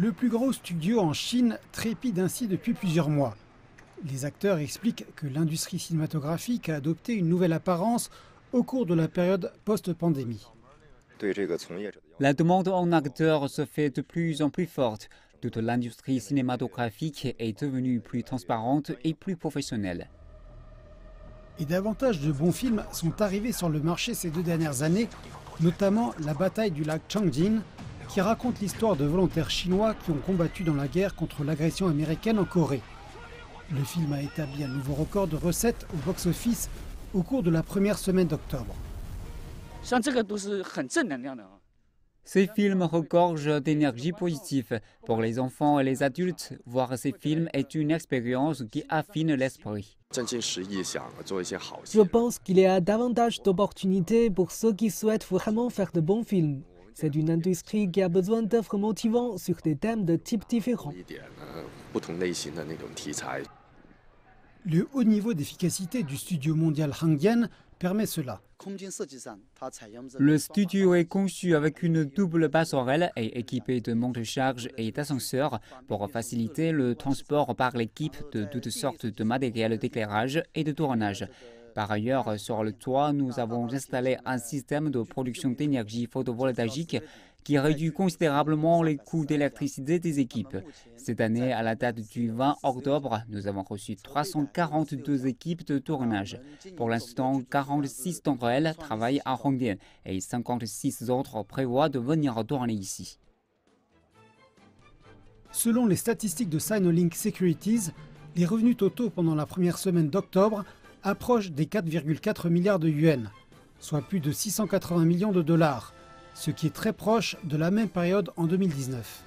Le plus gros studio en Chine trépide ainsi depuis plusieurs mois. Les acteurs expliquent que l'industrie cinématographique a adopté une nouvelle apparence au cours de la période post-pandémie. La demande en acteurs se fait de plus en plus forte. Toute l'industrie cinématographique est devenue plus transparente et plus professionnelle. Et davantage de bons films sont arrivés sur le marché ces deux dernières années, notamment La bataille du lac Changjin, qui raconte l'histoire de volontaires chinois qui ont combattu dans la guerre contre l'agression américaine en Corée. Le film a établi un nouveau record de recettes au box-office au cours de la première semaine d'octobre. Ces films regorgent d'énergie positive. Pour les enfants et les adultes, voir ces films est une expérience qui affine l'esprit. Je pense qu'il y a davantage d'opportunités pour ceux qui souhaitent vraiment faire de bons films. C'est une industrie qui a besoin d'œuvres motivantes sur des thèmes de types différents. Le haut niveau d'efficacité du studio mondial Hangyan permet cela. Le studio est conçu avec une double passerelle et équipé de monte-charge et d'ascenseurs pour faciliter le transport par l'équipe de toutes sortes de matériel d'éclairage et de tournage. Par ailleurs, sur le toit, nous avons installé un système de production d'énergie photovoltaïque qui réduit considérablement les coûts d'électricité des équipes. Cette année, à la date du 20 octobre, nous avons reçu 342 équipes de tournage. Pour l'instant, 46 d'entre elles travaillent à Hongdian et 56 autres prévoient de venir tourner ici. Selon les statistiques de Sinolink Securities, les revenus totaux pendant la première semaine d'octobre approche des 4,4 milliards de yuan, soit plus de 680 millions de dollars, ce qui est très proche de la même période en 2019.